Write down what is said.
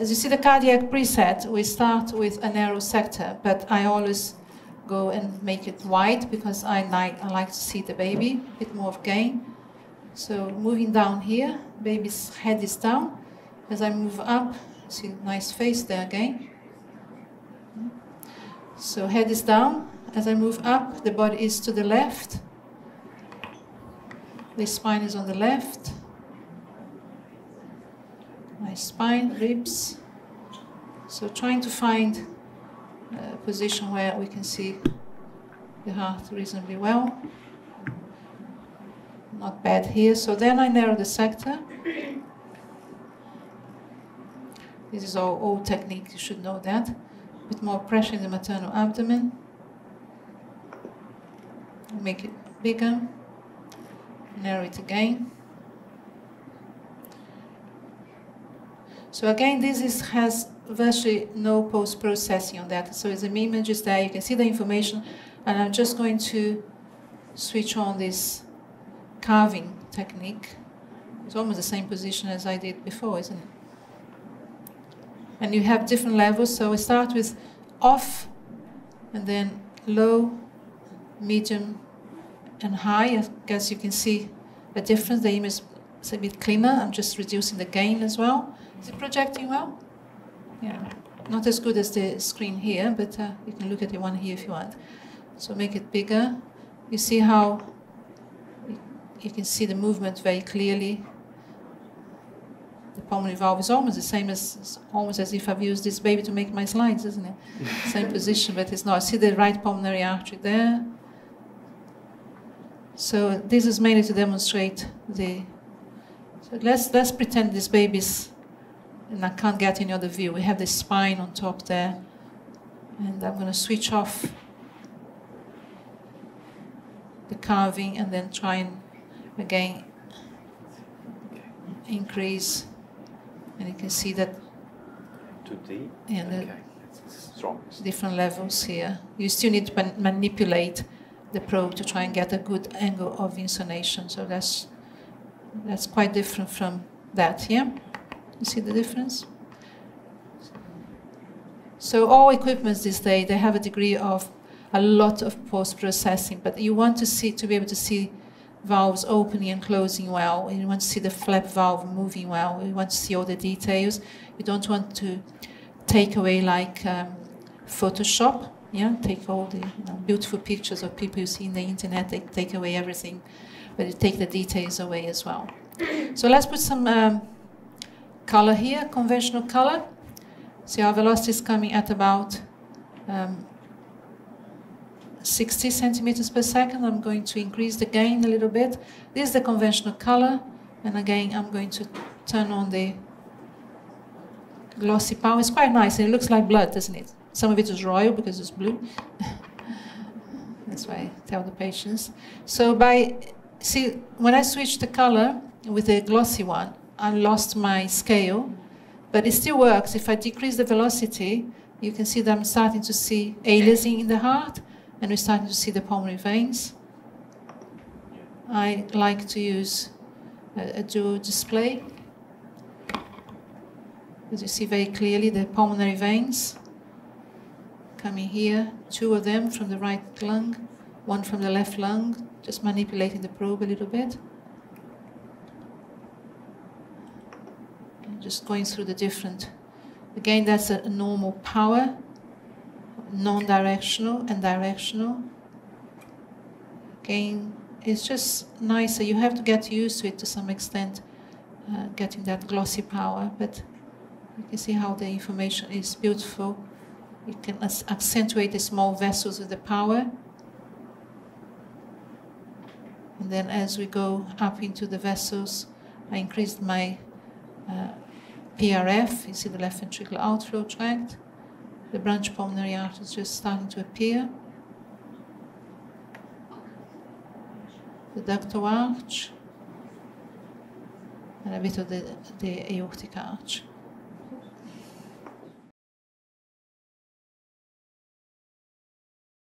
as you see the cardiac preset, we start with a narrow sector, but I always go and make it wide because I like, I like to see the baby, a bit more of gain. So moving down here, baby's head is down. As I move up, see nice face there again. So head is down. As I move up, the body is to the left. The spine is on the left. My spine, ribs. So trying to find a position where we can see the heart reasonably well. Not bad here. So then I narrow the sector. This is all old technique, you should know that. A bit more pressure in the maternal abdomen. Make it bigger. Narrow it again. So again, this is, has virtually no post-processing on that. So the image is there, you can see the information, and I'm just going to switch on this carving technique. It's almost the same position as I did before, isn't it? And you have different levels, so we start with off, and then low, medium, and high. I guess you can see the difference. The image is a bit cleaner. I'm just reducing the gain as well. Is it projecting well? Yeah. Not as good as the screen here, but uh, you can look at the one here if you want. So make it bigger. You see how you can see the movement very clearly. The pulmonary valve is almost the same as almost as if I've used this baby to make my slides, isn't it? same position, but it's not. I See the right pulmonary artery there. So this is mainly to demonstrate the. So let's let's pretend this baby's and I can't get any other view. We have the spine on top there. And I'm going to switch off the carving and then try and again increase. And you can see that Too deep? and the Okay. It's strong. different levels here. You still need to man- manipulate the probe to try and get a good angle of insonation. So that's that's quite different from that, yeah? You see the difference? So all equipments these days, they have a degree of a lot of post-processing, but you want to see to be able to see valves opening and closing well. and You want to see the flap valve moving well. You want to see all the details. You don't want to take away like um, Photoshop. Yeah, take all the you know, beautiful pictures of people you see in the internet. They take away everything, but you take the details away as well. So let's put some um, color here, conventional color. See our velocity is coming at about um, 60 centimeters per second. I'm going to increase the gain a little bit. This is the conventional color. And again, I'm going to turn on the glossy power. It's quite nice. and It looks like blood, doesn't it? Some of it is royal because it's blue. That's why I tell the patients. So by, see, when I switch the color with the glossy one, I lost my scale, but it still works. If I decrease the velocity, you can see that I'm starting to see aliasing in the heart, and we're starting to see the pulmonary veins. I like to use a, a dual display. As you see very clearly, the pulmonary veins coming here, two of them from the right lung, one from the left lung, just manipulating the probe a little bit. Just going through the different. Again, that's a, normal power, non-directional and directional. Again, it's just nicer. You have to get used to it to some extent, uh, getting that glossy power. But you can see how the information is beautiful. You can accentuate the small vessels with the power. And then as we go up into the vessels, I increased my uh, PRF, you see the left ventricular outflow tract. The branch pulmonary artery is just starting to appear. The ductal arch and a bit of the, the aortic arch.